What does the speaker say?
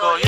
you.